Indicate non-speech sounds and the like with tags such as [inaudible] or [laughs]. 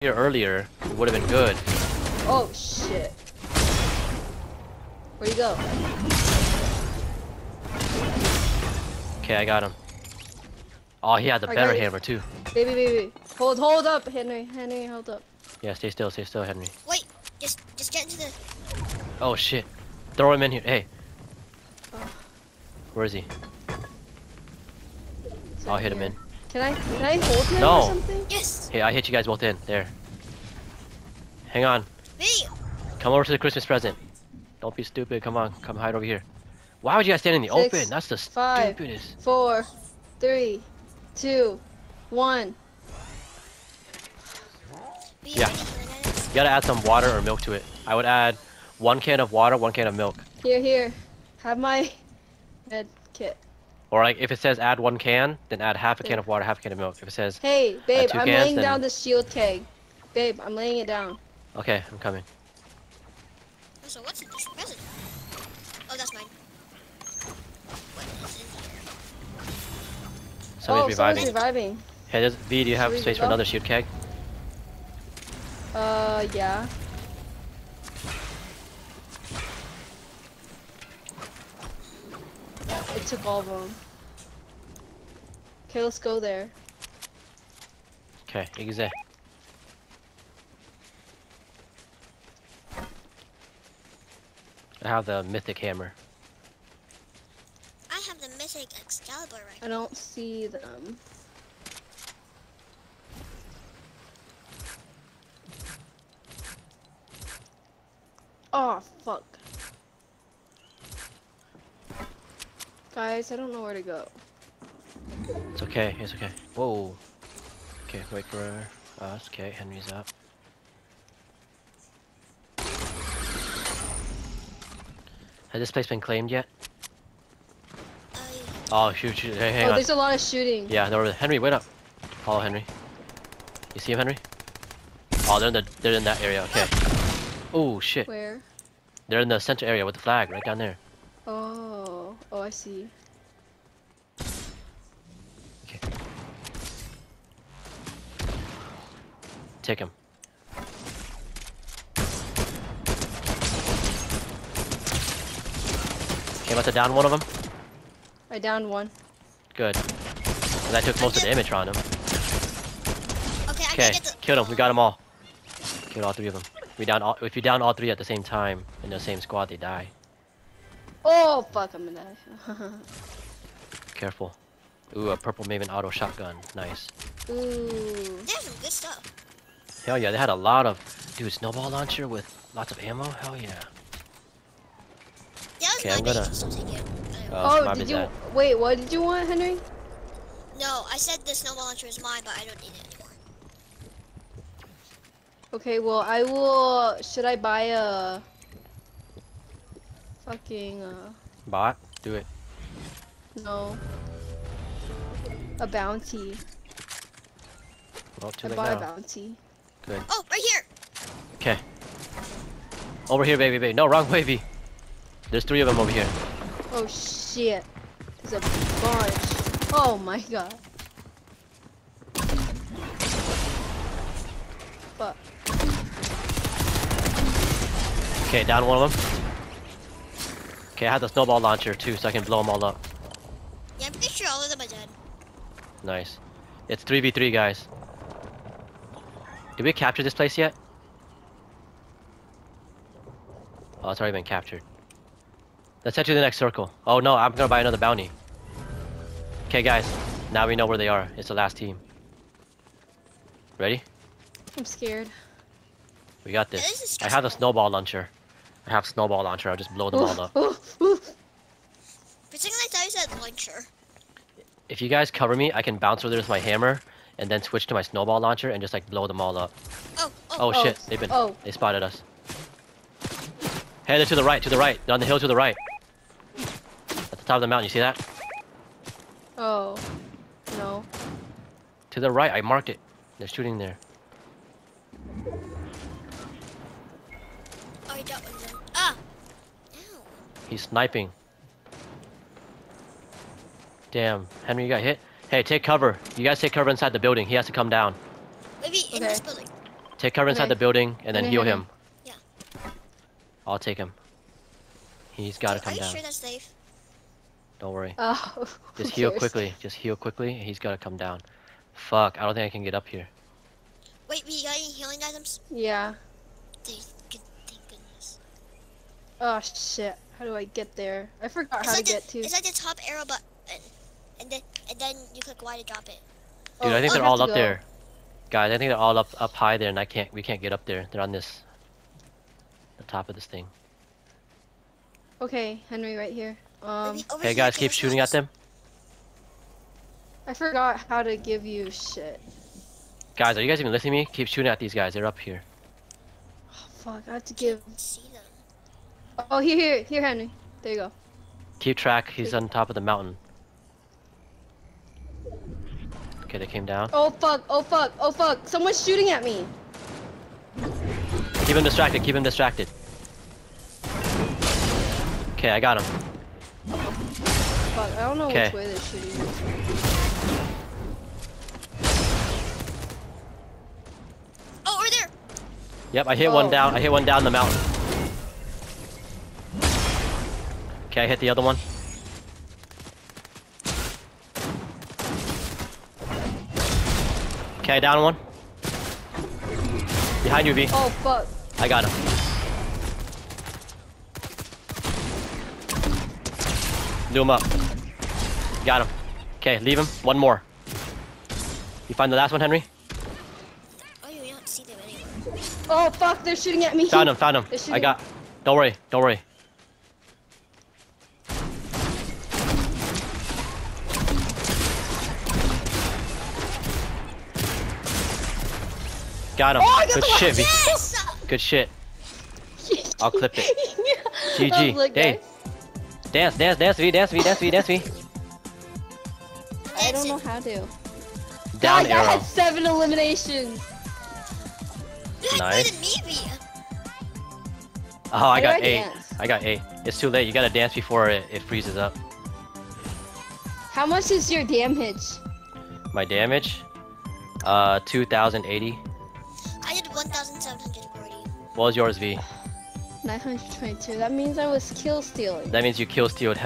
here earlier, it would have been good. Oh shit. Where'd he go? Okay, I got him. Oh, he had the I better got hammer too. Baby, baby. Hold, hold up, Henry. Henry, hold up. Yeah, stay still, stay still, Henry. Wait, just just get into the. Oh shit. Throw him in here. Hey. Oh. Where is he? I'll hit him in. Can I, can I hold him No. or something? Yes. Hey, I hit you guys both in. There. Hang on. Me. Come over to the Christmas present. Don't be stupid. Come on. Come hide over here. Why would you guys stand in the Six, open? That's the five. stupidest. Four, three, two, one. Yeah. You gotta add some water or milk to it. I would add one can of water, one can of milk. Here, here. Have my med kit. Or like if it says add one can, then add half a can Yeah. of water, half a can of milk. If it says Hey, babe, two I'm cans, laying then- down the shield keg. Babe, I'm laying it down. okay, I'm coming. Oh, so what's in this present? Oh, that's mine. What is in here? Somebody's oh, reviving. someone's reviving. Hey, there's, V, do you have Should space for another shield keg? Uh, yeah. Took all of them. Okay, let's go there. Okay, exe. I have the mythic hammer. I have the mythic Excalibur right. I don't see them. Oh, fuck. Guys, I don't know where to go. It's okay, it's okay. Whoa. Okay, wait for us. Okay, Henry's up. Has this place been claimed yet? I Oh, shoot, shoot. Hey, hang oh, on. there's a lot of shooting. Yeah, they're over there. Henry, wait up. Follow Henry. You see him, Henry? Oh, they're in the they're in that area. Okay. Oh shit. Where? They're in the center area with the flag right down there. Oh, oh, I see. Okay. Take him. Okay, about to down one of them. I downed one. Good. And that took most of the damage on him. okay. I Okay, gotta get the. killed him. We got them all. Killed all three of them. We down all. If you down all three at the same time in the same squad, they die. Oh, fuck, I'm in that. [laughs] Careful. Ooh, a purple Maven auto shotgun. Nice. Ooh. They have some good stuff. Hell yeah, they had a lot of dude snowball launcher with lots of ammo. Hell yeah. Yeah, Okay, I'm gonna- but you can still take it. I don't- Uh, Oh, did you Dad. wait? What did you want, Henry? No, I said the snowball launcher is mine, but I don't need it anymore. Okay, well, I will. Should I buy a fucking uh Bot, do it. no a bounty? Well, too I late bought a now. bounty. Good. Oh, right here. Okay. Over here, baby, baby. No, wrong way, V. There's three of them over here. Oh shit! There's a bunch. Oh my god. Fuck. Okay, down one of them. Okay, I have the snowball launcher too, so I can blow them all up. Yeah, I'm pretty sure all of them are dead. Nice. It's 3v3, guys. Did we capture this place yet? Oh, it's already been captured. Let's head to the next circle. Oh no, I'm gonna buy another bounty. Okay, guys. Now we know where they are. It's the last team. Ready? I'm scared. We got Yeah, this. this I have the snowball launcher. I have snowball launcher. I'll just blow them all up. Ooh, ooh. For I thought you said launcher. If you guys cover me, I can bounce over there with my hammer and then switch to my snowball launcher and just like blow them all up. Oh, oh, Oh, Oh, shit, they've been oh. they spotted us. They're to the right, to the right. They're the hill to the right. At the top of the mountain, you see that? Oh. No. To the right, I marked it. They're shooting there. You got one of them. Ah. Ow. He's sniping. Damn, Henry, you got hit? Hey, take cover. You guys take cover inside the building. He has to come down. Maybe in Okay. this building. Take cover inside Okay. the building and then Okay, heal okay. him. Yeah. I'll take him. He's gotta Are come you down. sure that's safe? Don't worry. Oh. [laughs] Just heal cares? quickly. Just heal quickly. He's gotta come down. Fuck, I don't think I can get up here. Wait, we got any healing items? Yeah. Thank, good, thank goodness. Oh shit. How do I get there? I forgot It's how like, to the, get to. it's like the top arrow button, and then and then you click Y to drop it. Dude, Oh, I think I they're have all up go. there. Guys, I think they're all up up high there and I can't we can't get up there. They're on this the top of this thing. Okay, Henry, right here. Um, over Hey here guys, keep shooting at them. I forgot how to give you shit. Guys, are you guys even listening to me? Keep shooting at these guys. They're up here. Oh, fuck, I have to give. See them. Oh, here, here, here, Henry. There you go. Keep track. He's on top of the mountain. Okay, they came down. Oh fuck, oh fuck, oh fuck. Someone's shooting at me. Keep him distracted. Keep him distracted. Okay, I got him. Fuck, I don't know Okay. which way they're shooting. Oh, over there. Yep, I hit Oh. one down. I hit one down the mountain. Okay, I hit the other one. Okay, down one. Behind you, V. Oh fuck. I got him. Do him up. Got him. Okay, leave him. One more. You find the last one, Henry? Oh, you don't see them anywhere. Oh fuck, they're shooting at me. Found him, found him. I got. Don't worry, don't worry. Got him. Oh, got Good shit, V. Yes. Good shit. [laughs] I'll clip it. I GG. was like, Hey. Dance, dance, dance, V, dance, V, dance, V, dance, V. I don't know how to. Down Guys, I had seven eliminations. You Nice. more than me, V. Oh, I got I eight. dance? I got eight. It's too late. You gotta dance before it, it freezes up. How much is your damage? My damage? Uh, 2,080. I did 1,740. What was yours, V? 922. That means I was kill stealing. That means you kill stealed